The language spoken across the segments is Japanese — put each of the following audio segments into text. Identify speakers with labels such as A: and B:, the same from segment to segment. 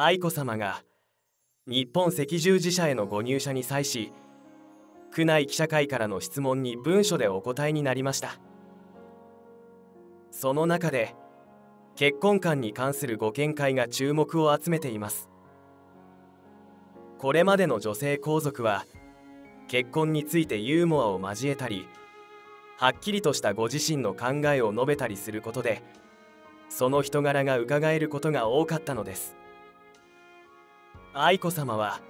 A: 愛子さまが日本赤十字社へのご入社に際し宮内記者会からの質問に文書でお答えになりました。その中で結婚観に関するご見解が注目を集めています。これまでの女性皇族は結婚についてユーモアを交えたりはっきりとしたご自身の考えを述べたりすることでその人柄が伺えることが多かったのです。愛子さまは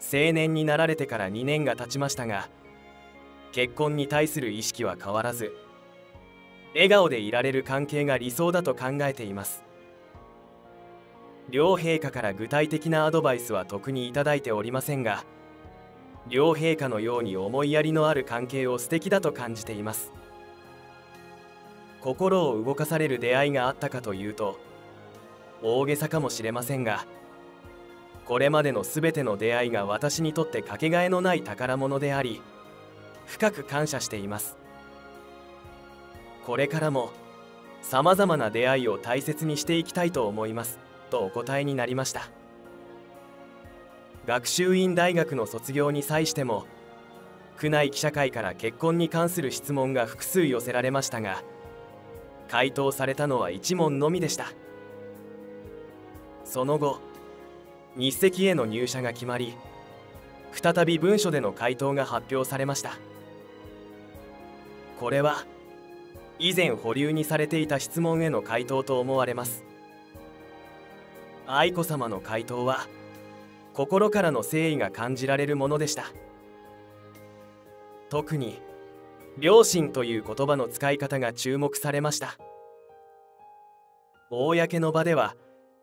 A: 青年になられてから2年が経ちましたが結婚に対する意識は変わらず笑顔でいられる関係が理想だと考えています。両陛下から具体的なアドバイスは特にいただいておりませんが両陛下のように思いやりのある関係を素敵だと感じています。心を動かされる出会いがあったかというと大げさかもしれませんがこれまでの全ての出会いが私にとってかけがえのない宝物であり深く感謝しています。これからもさまざまな出会いを大切にしていきたいと思いますとお答えになりました。学習院大学の卒業に際しても宮内記者会から結婚に関する質問が複数寄せられましたが回答されたのは1問のみでした。その後日赤への入社が決まり再び文書での回答が発表されました。これは以前保留にされていた質問への回答と思われます。愛子さまの回答は心からの誠意が感じられるものでした。特に両親という言葉の使い方が注目されました。公の場では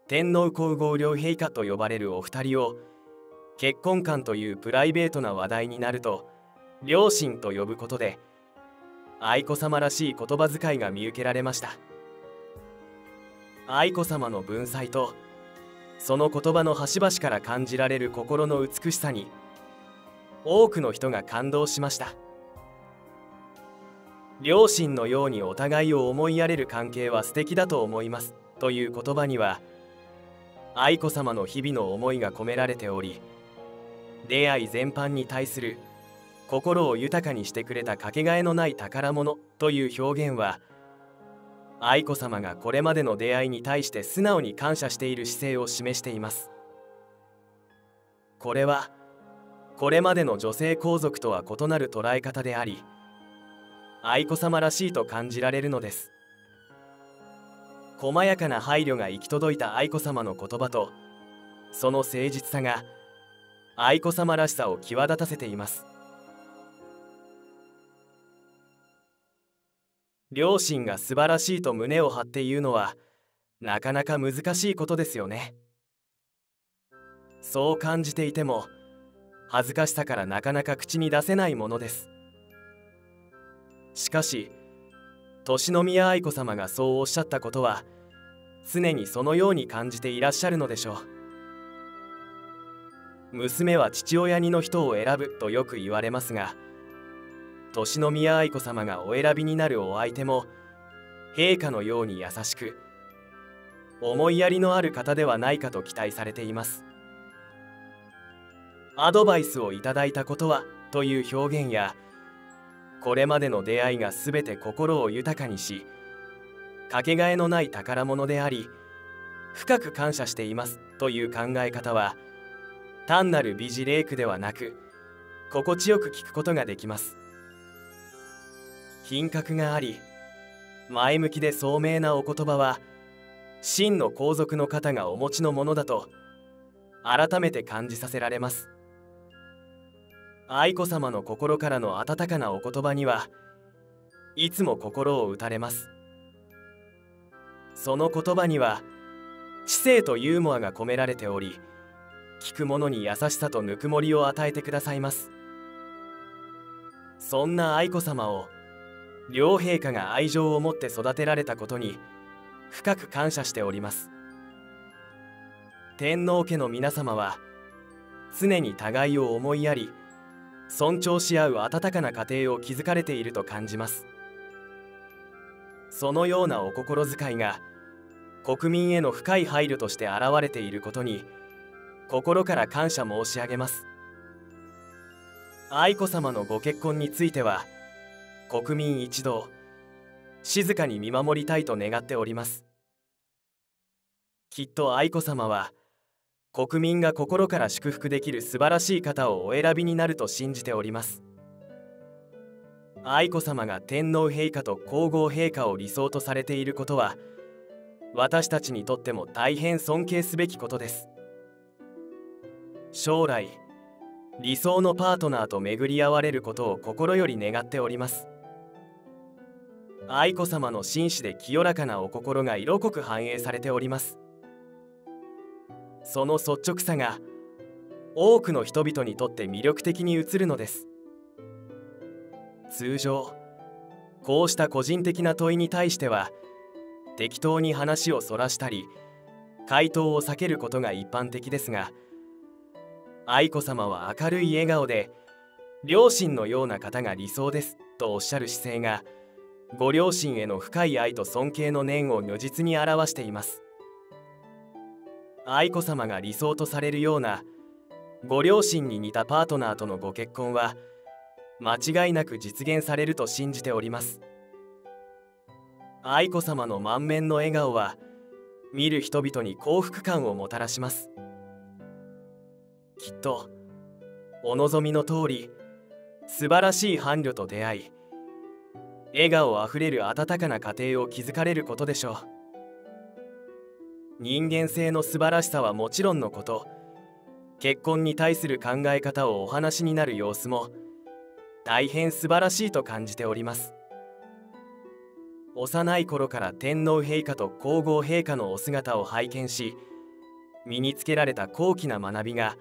A: 天皇皇后両陛下と呼ばれるお二人を結婚観というプライベートな話題になると両親と呼ぶことで愛子さまらしい言葉遣いが見受けられました。愛子さまの文才とその言葉の端々から感じられる心の美しさに多くの人が感動しました。両親のようにお互いを思いやれる関係は素敵だと思いますという言葉には愛子さまの日々の思いが込められており出会い全般に対する心を豊かにしてくれたかけがえのない宝物という表現は愛子さまがこれまでの出会いに対して素直に感謝している姿勢を示しています。これはこれまでの女性皇族とは異なる捉え方であり愛子さまらしいと感じられるのです。細やかな配慮が行き届いた愛子さまの言葉とその誠実さが愛子さまらしさを際立たせています。両親が素晴らしいと胸を張って言うのはなかなか難しいことですよね。そう感じていても恥ずかしさからなかなか口に出せないものです。しかし年宮愛子さまがそうおっしゃったことは常にそのように感じていらっしゃるのでしょう。娘は父親にの人を選ぶとよく言われますが年宮愛子さまがお選びになるお相手も陛下のように優しく思いやりのある方ではないかと期待されています。アドバイスをいただいたことはという表現やこれまでの出会いが全て心を豊かにしかけがえのない宝物であり深く感謝していますという考え方は単なる美辞麗句ではなく心地よく聞くことができます。品格があり前向きで聡明なお言葉は真の皇族の方がお持ちのものだと改めて感じさせられます。愛子さまの心からの温かなお言葉にはいつも心を打たれます。その言葉には知性とユーモアが込められており聞く者に優しさとぬくもりを与えてくださいます。そんな愛子さまを両陛下が愛情を持って育てられたことに深く感謝しております。天皇家の皆様は常に互いを思いやり尊重し合う温かな家庭を築かれていると感じます。そのようなお心遣いが国民への深い配慮として現れていることに心から感謝申し上げます。愛子さまのご結婚については国民一同静かに見守りたいと願っております。きっと愛子さまは国民が心から祝福できる素晴らしい方をお選びになると信じております。愛子さまが天皇陛下と皇后陛下を理想とされていることは私たちにとっても大変尊敬すべきことです。将来理想のパートナーと巡り合われることを心より願っております。愛子さまの紳士で清らかなお心が色濃く反映されております。その率直さが多くの人々にとって魅力的に映るのです。通常こうした個人的な問いに対しては適当に話をそらしたり回答を避けることが一般的ですが愛子さまは明るい笑顔で両親のような方が理想ですとおっしゃる姿勢がご両親への深い愛と尊敬の念を如実に表しています。愛子さまが理想とされるようなご両親に似たパートナーとのご結婚は間違いなく実現されると信じております。愛子さまの満面の笑顔は見る人々に幸福感をもたらします。きっとお望みの通り素晴らしい伴侶と出会い笑顔あふれる温かな家庭を築かれることでしょう。人間性の素晴らしさはもちろんのこと。結婚に対する考え方をお話になる様子も大変素晴らしいと感じております。幼い頃から天皇陛下と皇后陛下のお姿を拝見し身につけられた高貴な学びが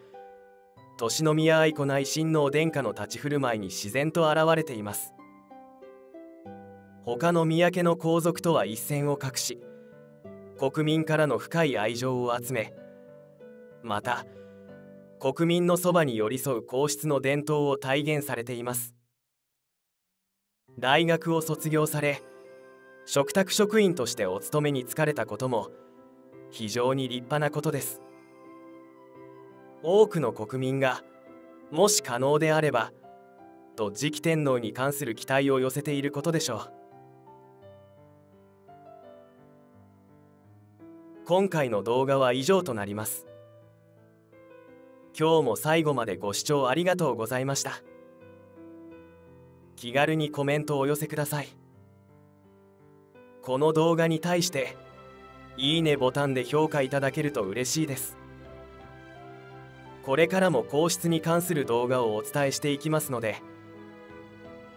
A: 年宮愛子内親王殿下の立ち振る舞いに自然と現れています。他の宮家の皇族とは一線を画し国民からの深い愛情を集めまた国民のそばに寄り添う皇室の伝統を体現されています。大学を卒業され嘱託職員としてお勤めに就かれたことも非常に立派なことです。多くの国民がもし可能であればと次期天皇に関する期待を寄せていることでしょう。今回の動画は以上となります。今日も最後までご視聴ありがとうございました。気軽にコメントをお寄せください。この動画に対していいねボタンで評価いただけると嬉しいです。これからも皇室に関する動画をお伝えしていきますので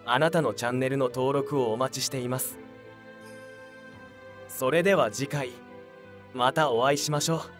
A: あなたのチャンネルの登録をお待ちしています。それでは次回。またお会いしましょう。